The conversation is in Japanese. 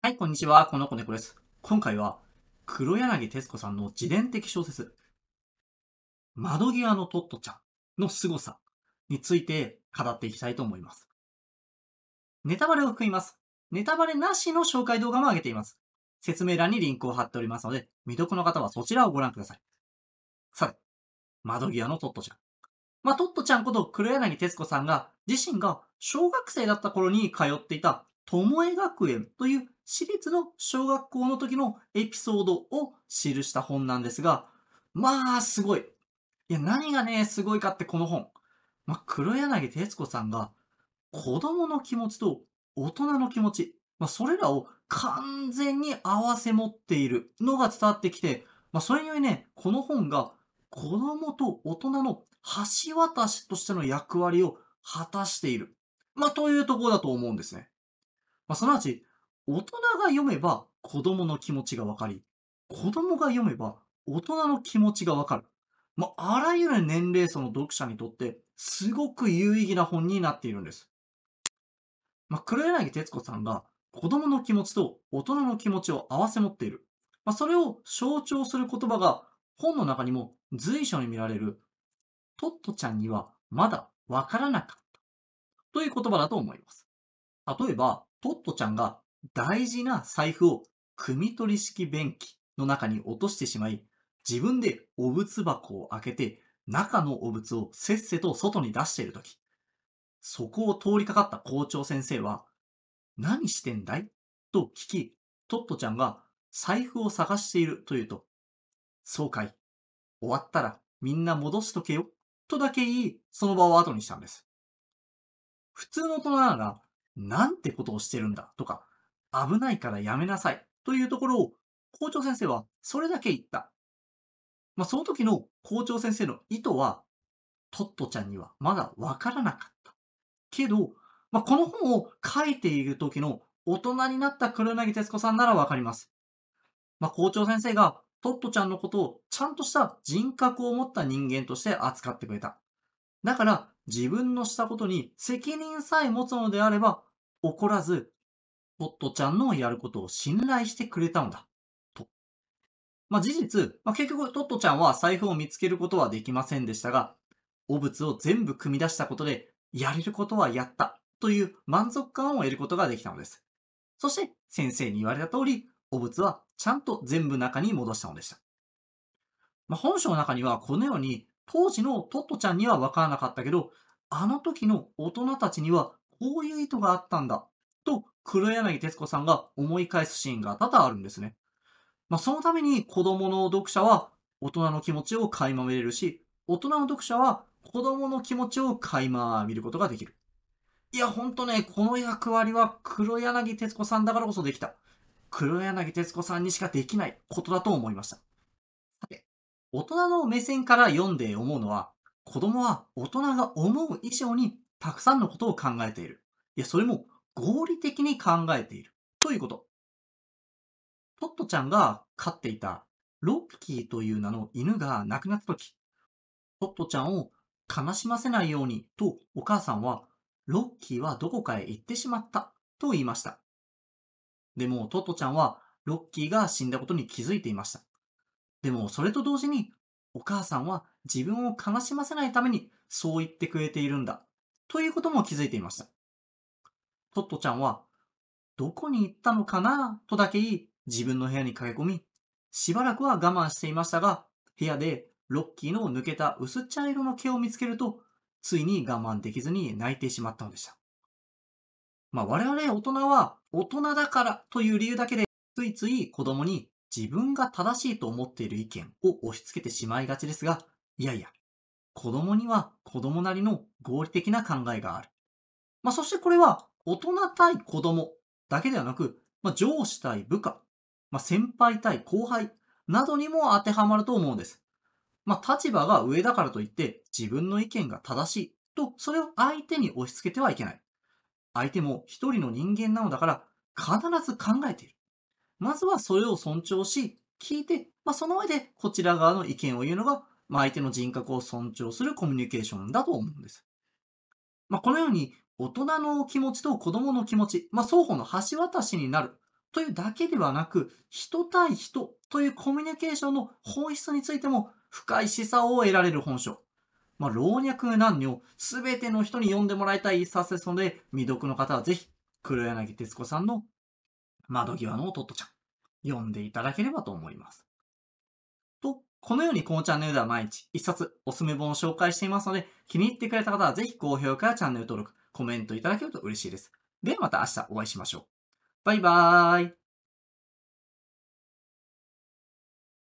はい、こんにちは。この子猫です。今回は、黒柳徹子さんの自伝的小説、窓際のトットちゃんの凄さについて語っていきたいと思います。ネタバレを含みます。ネタバレなしの紹介動画も上げています。説明欄にリンクを貼っておりますので、未読の方はそちらをご覧ください。さて、窓際のトットちゃん。まあ、トットちゃんこと黒柳徹子さんが自身が小学生だった頃に通っていた友江学園という私立の小学校の時のエピソードを記した本なんですが、まあ、すごい。いや、何がね、すごいかってこの本。まあ、黒柳徹子さんが子供の気持ちと大人の気持ち、まあ、それらを完全に合わせ持っているのが伝わってきて、まあ、それによりね、この本が子供と大人の橋渡しとしての役割を果たしている。まあ、というところだと思うんですね。まあ、すなわち、大人が読めば子供の気持ちがわかり、子供が読めば大人の気持ちがわかる。まあ、あらゆる年齢層の読者にとって、すごく有意義な本になっているんです。まあ、黒柳徹子さんが子供の気持ちと大人の気持ちを合わせ持っている。まあ、それを象徴する言葉が本の中にも随所に見られる、トットちゃんにはまだわからなかった。という言葉だと思います。例えば、トットちゃんが大事な財布を汲み取り式便器の中に落としてしまい、自分でお仏箱を開けて中のお仏をせっせと外に出しているとき、そこを通りかかった校長先生は、何してんだい？と聞き、トットちゃんが財布を探していると言うと、そうかい。終わったらみんな戻しとけよ。とだけ言い、その場を後にしたんです。普通の大人なら、なんてことをしてるんだとか、危ないからやめなさいというところを校長先生はそれだけ言った。まあ、その時の校長先生の意図は、トットちゃんにはまだわからなかった。けど、まあ、この本を書いている時の大人になった黒柳徹子さんならわかります。まあ、校長先生がトットちゃんのことをちゃんとした人格を持った人間として扱ってくれた。だから自分のしたことに責任さえ持つのであれば怒らず、トットちゃんのやることを信頼してくれたのだ。と。まあ、事実、まあ、結局トットちゃんは財布を見つけることはできませんでしたが、汚物を全部組み出したことで、やれることはやったという満足感を得ることができたのです。そして先生に言われた通り、汚物はちゃんと全部中に戻したのでした。まあ、本書の中にはこのように当時のトットちゃんには分からなかったけど、あの時の大人たちにはこういう意図があったんだ、と黒柳徹子さんが思い返すシーンが多々あるんですね。まあ、そのために子供の読者は大人の気持ちを垣間見れるし、大人の読者は子供の気持ちを垣間見ることができる。いや、ほんとね、この役割は黒柳徹子さんだからこそできた。黒柳徹子さんにしかできないことだと思いました。さて、大人の目線から読んで思うのは、子供は大人が思う以上にたくさんのことを考えている。いや、それも合理的に考えている。ということ。トットちゃんが飼っていたロッキーという名の犬が亡くなった時、トットちゃんを悲しませないようにとお母さんは、ロッキーはどこかへ行ってしまったと言いました。でもトットちゃんはロッキーが死んだことに気づいていました。でもそれと同時にお母さんは自分を悲しませないためにそう言ってくれているんだということも気づいていました。トットちゃんはどこに行ったのかな？とだけ言い自分の部屋に駆け込みしばらくは我慢していましたが部屋でロッキーの抜けた薄茶色の毛を見つけるとついに我慢できずに泣いてしまったのでした。まあ我々大人は大人だからという理由だけでついつい子供に自分が正しいと思っている意見を押し付けてしまいがちですが、いやいや、子供には子供なりの合理的な考えがある。まあそしてこれは大人対子供だけではなく、まあ、上司対部下、まあ、先輩対後輩などにも当てはまると思うんです。まあ立場が上だからといって自分の意見が正しいとそれを相手に押し付けてはいけない。相手も一人の人間なのだから必ず考えている。まずはそれを尊重し、聞いて、まあ、その上でこちら側の意見を言うのが、まあ、相手の人格を尊重するコミュニケーションだと思うんです。まあ、このように大人の気持ちと子供の気持ち、まあ、双方の橋渡しになる。というだけではなく、人対人というコミュニケーションの本質についても深い示唆を得られる本書。まあ、老若男女、すべての人に読んでもらいたい一冊ですので、未読の方はぜひ、黒柳徹子さんの窓際のトットちゃん、読んでいただければと思います。このようにこのチャンネルでは毎日一冊おすすめ本を紹介していますので、気に入ってくれた方はぜひ高評価やチャンネル登録、コメントいただけると嬉しいです。ではまた明日お会いしましょう。バイバーイ。